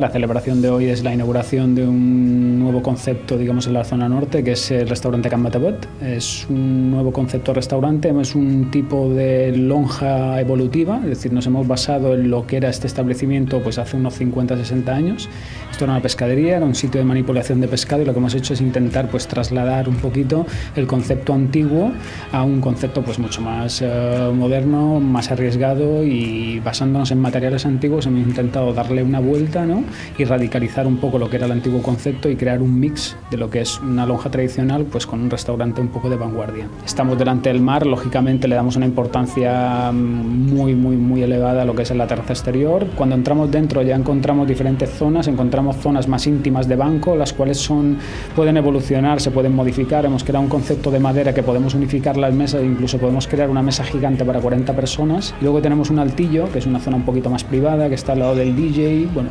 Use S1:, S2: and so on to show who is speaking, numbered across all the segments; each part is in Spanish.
S1: La celebración de hoy es la inauguración de un nuevo concepto, digamos, en la zona norte, que es el restaurante Can Es un nuevo concepto de restaurante, es un tipo de lonja evolutiva, es decir, nos hemos basado en lo que era este establecimiento pues hace unos 50, 60 años. Esto era una pescadería, era un sitio de manipulación de pescado y lo que hemos hecho es intentar pues trasladar un poquito el concepto antiguo a un concepto pues mucho más eh, moderno, más arriesgado y basándonos en materiales antiguos hemos intentado darle una vuelta, ¿no? Y radicalizar un poco lo que era el antiguo concepto y crear un mix de lo que es una lonja tradicional pues con un restaurante un poco de vanguardia. Estamos delante del mar, lógicamente le damos una importancia muy muy muy elevada a lo que es la terraza exterior. Cuando entramos dentro ya encontramos diferentes zonas, encontramos zonas más íntimas de banco, las cuales son pueden evolucionar, se pueden modificar. Hemos creado un concepto de madera que podemos unificar las mesas, incluso podemos crear una mesa gigante para 40 personas. Luego tenemos un altillo, que es una zona un poquito más privada, que está al lado del DJ. Bueno,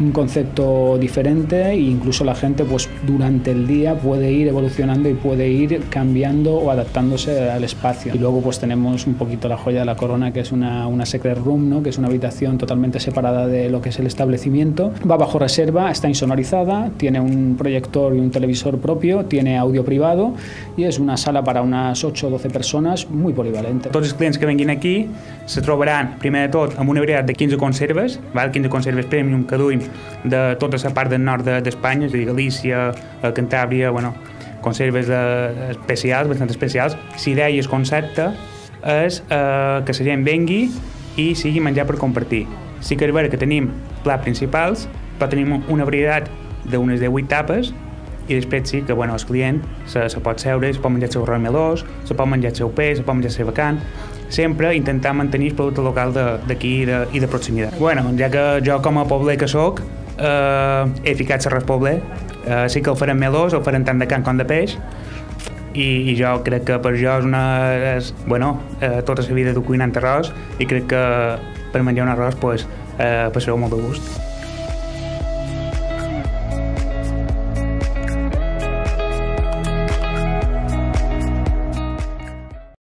S1: un concepto diferente e incluso la gente pues durante el día puede ir evolucionando y puede ir cambiando o adaptándose al espacio. Y luego pues tenemos un poquito la joya de la corona que es una, una secret room, ¿no? que es una habitación totalmente separada de lo que es el establecimiento. Va bajo reserva, está insonorizada, tiene un proyector y un televisor propio, tiene audio privado y es una sala para unas 8 o 12 personas muy polivalente.
S2: Tots els clients que venguin aquí se trobaran primer de tot amb una varietat de 15 conserves, val? 15 conserves premium que duim de tota la part del nord d'Espanya, és a dir, Galícia, Cantàbria, bueno, conserves de, especials, bastant especials. L'idea i el concepte és eh, que la gent vengui i sigui menjar per compartir. Sí que és vera que tenim plats principals, però tenim una varietat d'unes de 8 tapes i després sí que bueno, el client se, se pot seure, se pot menjar el seu arròs melós, se pot menjar el seu peix, se pot menjar el seu vacant, sempre intentar mantenir el producte local d'aquí i, de, proximitat. Bueno, ja que jo com a pobler que sóc, eh, he ficat l'arròs pobler, eh, sí que el farem melós, el farem tant de can com de peix, i, i jo crec que per jo és una... És, bueno, eh, tota la vida de cuinant arròs i crec que per menjar un arròs pues, eh, passareu molt de gust.